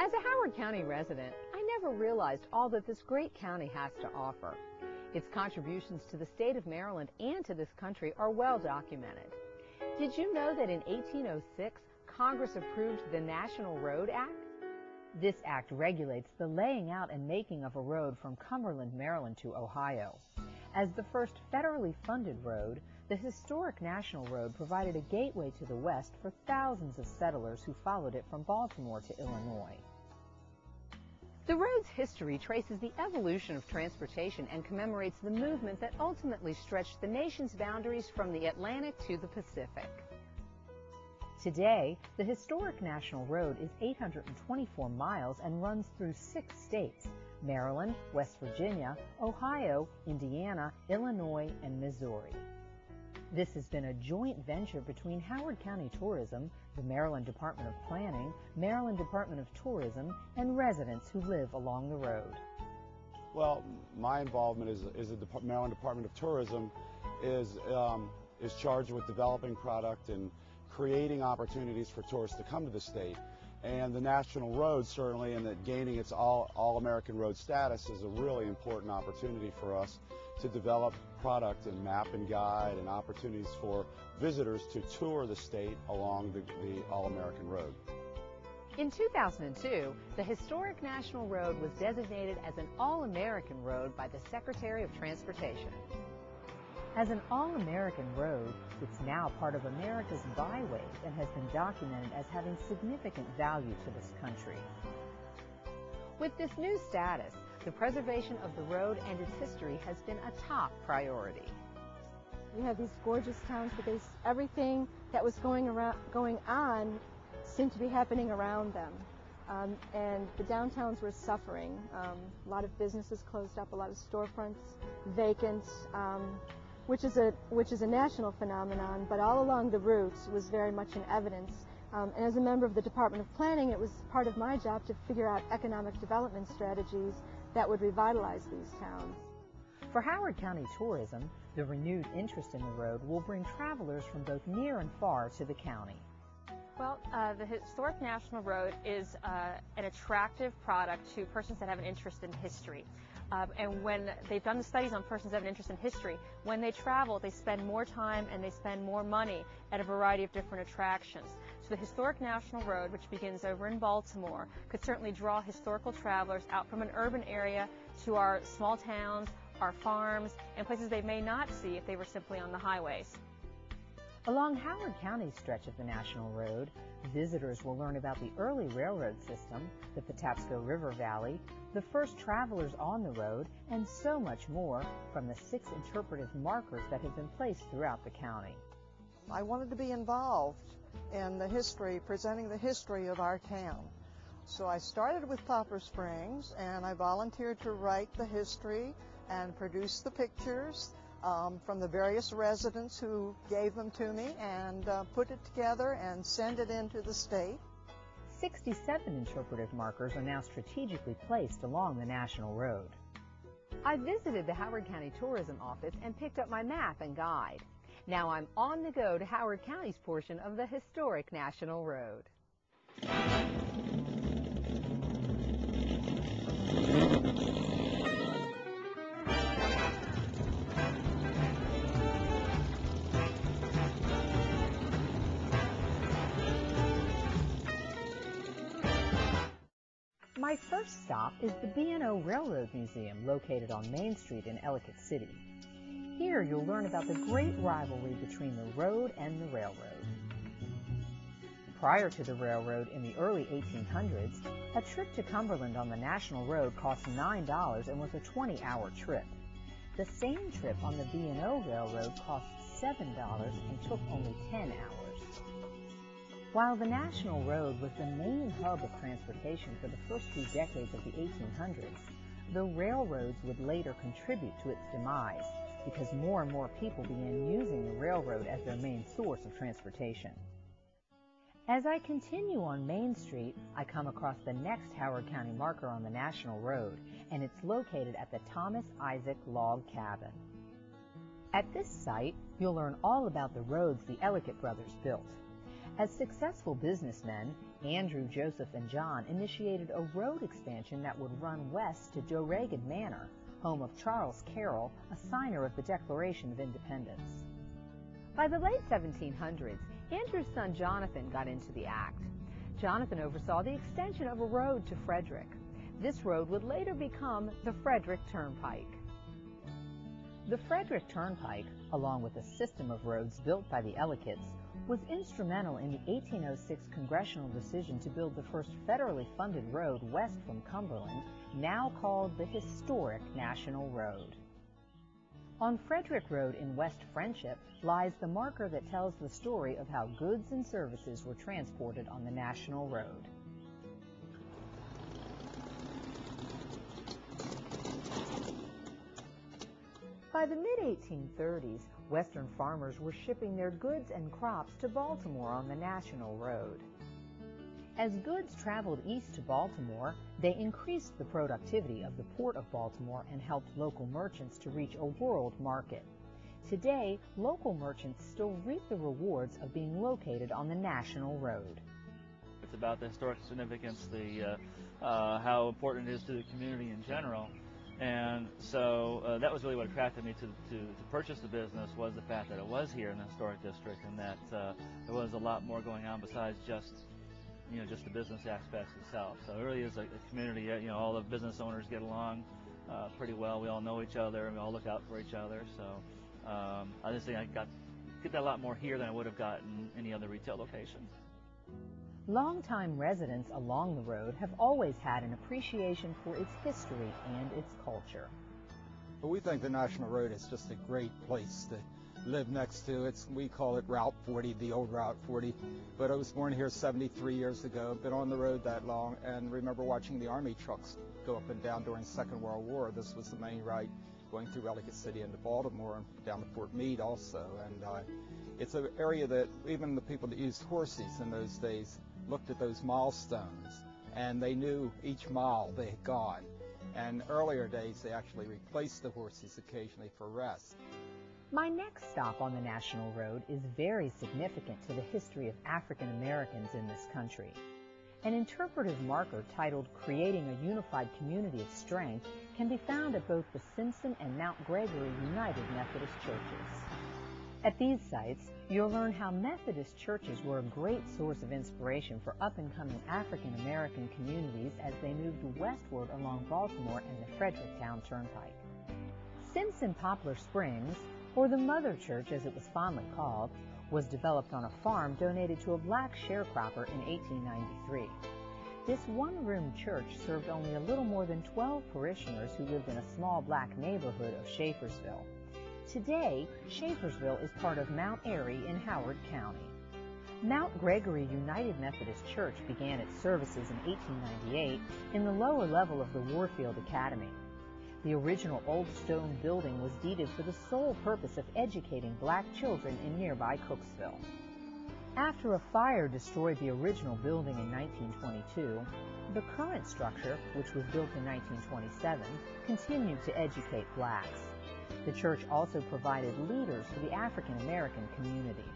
As a Howard County resident, I never realized all that this great county has to offer. Its contributions to the state of Maryland and to this country are well documented. Did you know that in 1806, Congress approved the National Road Act? This act regulates the laying out and making of a road from Cumberland, Maryland to Ohio. As the first federally funded road, the historic National Road provided a gateway to the west for thousands of settlers who followed it from Baltimore to Illinois. The road's history traces the evolution of transportation and commemorates the movement that ultimately stretched the nation's boundaries from the Atlantic to the Pacific. Today, the historic National Road is 824 miles and runs through six states, Maryland, West Virginia, Ohio, Indiana, Illinois, and Missouri. This has been a joint venture between Howard County Tourism, the Maryland Department of Planning, Maryland Department of Tourism, and residents who live along the road. Well, my involvement is, is the Dep- Maryland Department of Tourism is, um, is charged with developing product and creating opportunities for tourists to come to the state. And the National Road certainly, and that gaining its all, all-American road status is a really important opportunity for us to develop product and map and guide and opportunities for visitors to tour the state along the, the All-American Road. In 2002, the historic National Road was designated as an All-American Road by the Secretary of Transportation. As an All-American road, it's now part of America's byways and has been documented as having significant value to this country. With this new status, the preservation of the road and its history has been a top priority. You have these gorgeous towns, but everything that was going around, going on, seemed to be happening around them. Um, and the downtowns were suffering. Um, a lot of businesses closed up, a lot of storefronts vacant, um, which is a which is a national phenomenon. But all along the route was very much in evidence. Um, and as a member of the Department of Planning, it was part of my job to figure out economic development strategies that would revitalize these towns. For Howard County Tourism, the renewed interest in the road will bring travelers from both near and far to the county. Well, uh, the Historic National Road is uh, an attractive product to persons that have an interest in history. Um, and when they've done the studies on persons have an interest in history, when they travel, they spend more time and they spend more money at a variety of different attractions. So the Historic National Road, which begins over in Baltimore, could certainly draw historical travelers out from an urban area to our small towns, our farms, and places they may not see if they were simply on the highways. Along Howard County's stretch of the National Road, visitors will learn about the early railroad system, the Patapsco River Valley, the first travelers on the road, and so much more from the six interpretive markers that have been placed throughout the county. I wanted to be involved in the history, presenting the history of our town. So I started with Poplar Springs and I volunteered to write the history and produce the pictures um, from the various residents who gave them to me and uh, put it together and send it into the state. 67 interpretive markers are now strategically placed along the National Road. I visited the Howard County Tourism Office and picked up my map and guide. Now I'm on the go to Howard County's portion of the historic National Road. My first stop is the B&O Railroad Museum located on Main Street in Ellicott City. Here you'll learn about the great rivalry between the road and the railroad. Prior to the railroad in the early 1800s, a trip to Cumberland on the National Road cost $9 and was a 20-hour trip. The same trip on the B&O Railroad cost $7 and took only 10 hours. While the National Road was the main hub of transportation for the first few decades of the 1800s, the railroads would later contribute to its demise because more and more people began using the railroad as their main source of transportation. As I continue on Main Street, I come across the next Howard County marker on the National Road, and it's located at the Thomas Isaac Log Cabin. At this site, you'll learn all about the roads the Ellicott brothers built. As successful businessmen, Andrew, Joseph, and John initiated a road expansion that would run west to Doughoregan Manor, home of Charles Carroll, a signer of the Declaration of Independence. By the late 1700s, Andrew's son Jonathan got into the act. Jonathan oversaw the extension of a road to Frederick. This road would later become the Frederick Turnpike. The Frederick Turnpike, along with a system of roads built by the Ellicotts, was instrumental in the 1806 congressional decision to build the first federally funded road west from Cumberland, now called the historic National Road. On Frederick Road in West Friendship lies the marker that tells the story of how goods and services were transported on the National Road. By the mid-1830s, Western farmers were shipping their goods and crops to Baltimore on the National Road. As goods traveled east to Baltimore, they increased the productivity of the Port of Baltimore and helped local merchants to reach a world market. Today, local merchants still reap the rewards of being located on the National Road. It's about the historic significance, the uh, uh, how important it is to the community in general, and so uh, that was really what attracted me to, to, to, purchase the business was the fact that it was here in the historic district and that uh, there was a lot more going on besides just you know just the business aspects itself. So it really is a, a community. Uh, you know, all the business owners get along uh, pretty well. We all know each other and we all look out for each other. So um, I just think I got get that a lot more here than I would have gotten any other retail location. Longtime residents along the road have always had an appreciation for its history and its culture. But we think the National Road is just a great place to live next to. It's we call it Route 40, the old Route 40. But I was born here 73 years ago. Been on the road that long, and remember watching the Army trucks go up and down during Second World War. This was the main route going through Ellicott City into Baltimore and down to Fort Meade also. And uh, it's an area that even the people that used horses in those days looked at those milestones and they knew each mile they had gone. And earlier days, they actually replaced the horses occasionally for rest. My next stop on the National Road is very significant to the history of African Americans in this country. An interpretive marker titled Creating a Unified Community of Strength can be found at both the Simpson and Mount Gregory United Methodist churches. At these sites, You'll learn how Methodist churches were a great source of inspiration for up-and-coming African American communities as they moved westward along Baltimore and the Fredericktown Turnpike. Simpson Poplar Springs, or the Mother Church as it was fondly called, was developed on a farm donated to a black sharecropper in 1893. This one-room church served only a little more than 12 parishioners who lived in a small black neighborhood of Schaefersville. Today, Schaefersville is part of Mount Airy in Howard County. Mount Gregory United Methodist Church began its services in 1898 in the lower level of the Warfield Academy. The original old stone building was deeded for the sole purpose of educating black children in nearby Cooksville. After a fire destroyed the original building in 1922, the current structure, which was built in 1927, continued to educate blacks. The church also provided leaders for the African American community.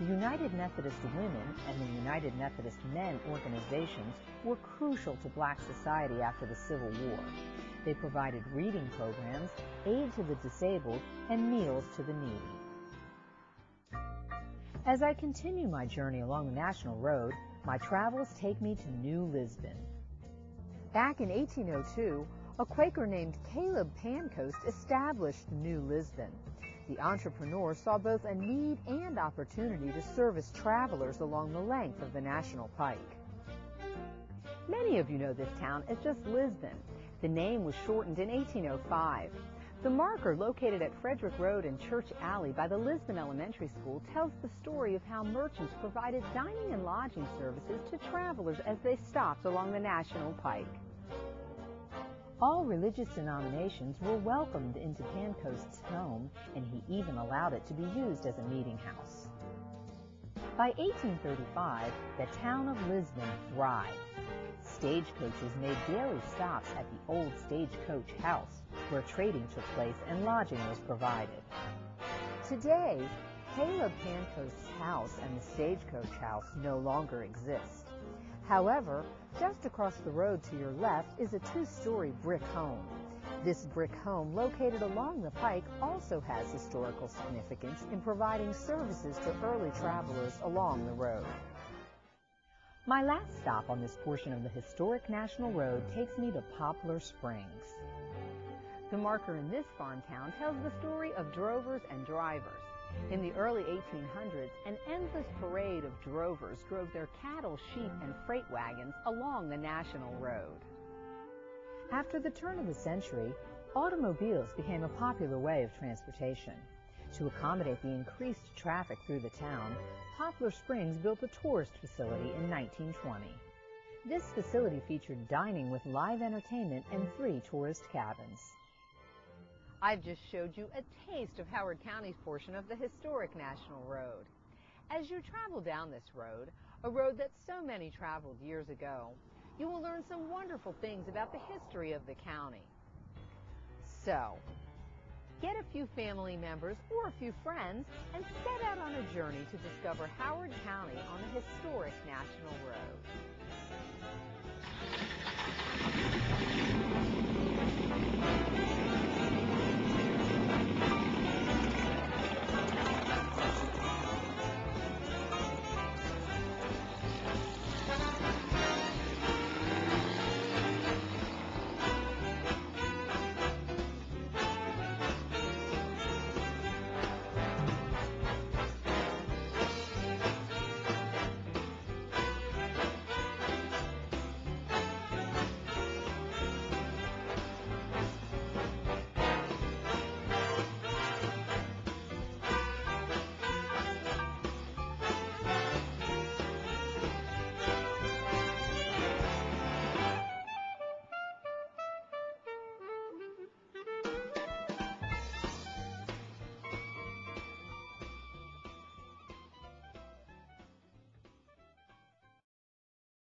The United Methodist Women and the United Methodist Men organizations were crucial to black society after the Civil War. They provided reading programs, aid to the disabled, and meals to the needy. As I continue my journey along the National Road, my travels take me to New Lisbon. Back in 1802, a Quaker named Caleb Pancoast established New Lisbon. The entrepreneur saw both a need and opportunity to service travelers along the length of the National Pike. Many of you know this town as just Lisbon. The name was shortened in 1805. The marker located at Frederick Road and Church Alley by the Lisbon Elementary School tells the story of how merchants provided dining and lodging services to travelers as they stopped along the National Pike. All religious denominations were welcomed into Pancoast's home, and he even allowed it to be used as a meeting house. By 1835, the town of Lisbon thrived. Stagecoaches made daily stops at the old Stagecoach House, where trading took place and lodging was provided. Today, Caleb Pancoast's house and the Stagecoach House no longer exist. However, just across the road to your left is a two-story brick home. This brick home located along the pike also has historical significance in providing services to early travelers along the road. My last stop on this portion of the historic National Road takes me to Poplar Springs. The marker in this farm town tells the story of drovers and drivers. In the early 1800s, an endless parade of drovers drove their cattle, sheep, and freight wagons along the National Road. After the turn of the century, automobiles became a popular way of transportation. To accommodate the increased traffic through the town, Poplar Springs built a tourist facility in 1920. This facility featured dining with live entertainment and three tourist cabins. I've just showed you a taste of Howard County's portion of the historic National Road. As you travel down this road, a road that so many traveled years ago, you will learn some wonderful things about the history of the county. So, get a few family members or a few friends and set out on a journey to discover Howard County on the historic National Road.